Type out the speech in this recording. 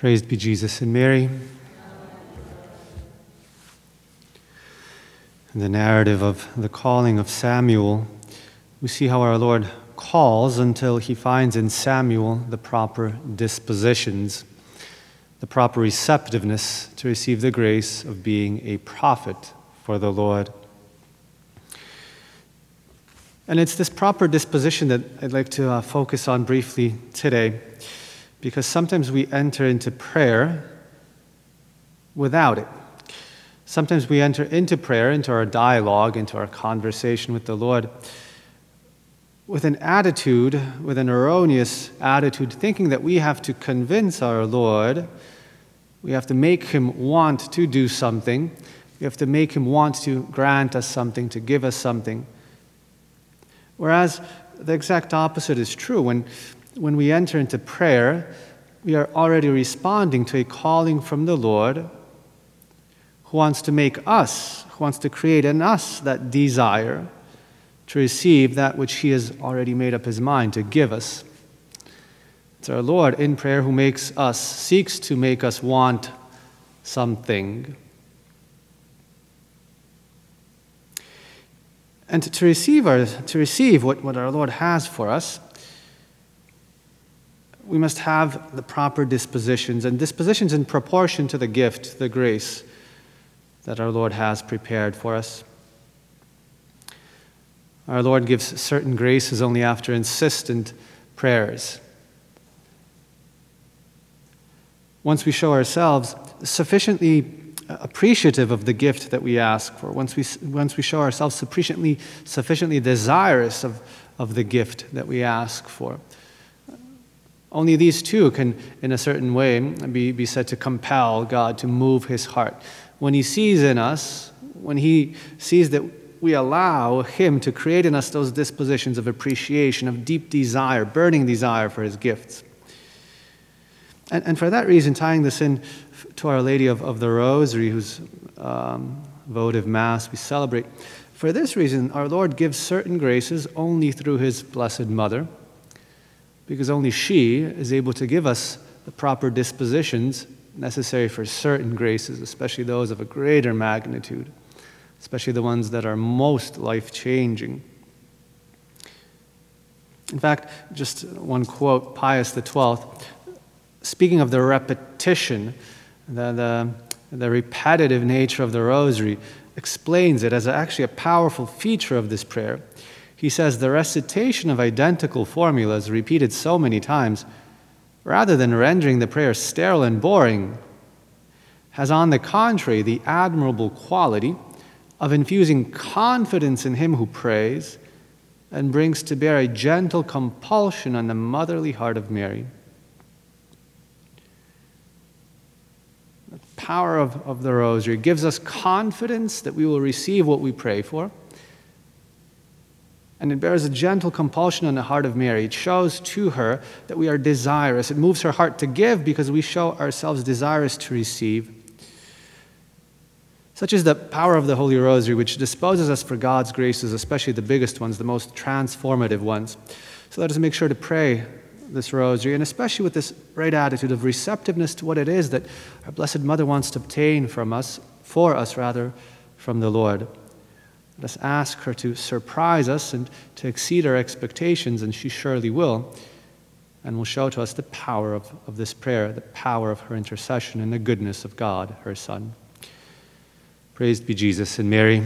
Praised be Jesus and Mary. In the narrative of the calling of Samuel, we see how our Lord calls until he finds in Samuel the proper dispositions, the proper receptiveness to receive the grace of being a prophet for the Lord. And it's this proper disposition that I'd like to uh, focus on briefly today, because sometimes we enter into prayer without it. Sometimes we enter into prayer, into our dialogue, into our conversation with the Lord, with an attitude, with an erroneous attitude, thinking that we have to convince our Lord, we have to make him want to do something, we have to make him want to grant us something, to give us something. Whereas the exact opposite is true. When, when we enter into prayer, we are already responding to a calling from the Lord who wants to make us, who wants to create in us that desire to receive that which He has already made up His mind to give us. It's our Lord in prayer who makes us, seeks to make us want something. And to receive, our, to receive what, what our Lord has for us, we must have the proper dispositions, and dispositions in proportion to the gift, the grace that our Lord has prepared for us. Our Lord gives certain graces only after insistent prayers. Once we show ourselves sufficiently appreciative of the gift that we ask for, once we, once we show ourselves sufficiently, sufficiently desirous of, of the gift that we ask for, only these two can, in a certain way, be, be said to compel God to move his heart. When he sees in us, when he sees that we allow him to create in us those dispositions of appreciation, of deep desire, burning desire for his gifts. And, and for that reason, tying this in to Our Lady of, of the Rosary, whose um, votive Mass we celebrate, for this reason, our Lord gives certain graces only through his Blessed Mother because only she is able to give us the proper dispositions necessary for certain graces, especially those of a greater magnitude, especially the ones that are most life changing. In fact, just one quote Pius XII, speaking of the repetition, the, the, the repetitive nature of the rosary, explains it as actually a powerful feature of this prayer. He says the recitation of identical formulas repeated so many times, rather than rendering the prayer sterile and boring, has on the contrary the admirable quality of infusing confidence in him who prays and brings to bear a gentle compulsion on the motherly heart of Mary. The power of, of the rosary gives us confidence that we will receive what we pray for and it bears a gentle compulsion on the heart of Mary. It shows to her that we are desirous. It moves her heart to give because we show ourselves desirous to receive. Such is the power of the Holy Rosary, which disposes us for God's graces, especially the biggest ones, the most transformative ones. So let us make sure to pray this rosary, and especially with this right attitude of receptiveness to what it is that our Blessed Mother wants to obtain from us, for us rather, from the Lord. Let us ask her to surprise us and to exceed our expectations, and she surely will, and will show to us the power of, of this prayer, the power of her intercession, and the goodness of God, her Son. Praised be Jesus and Mary.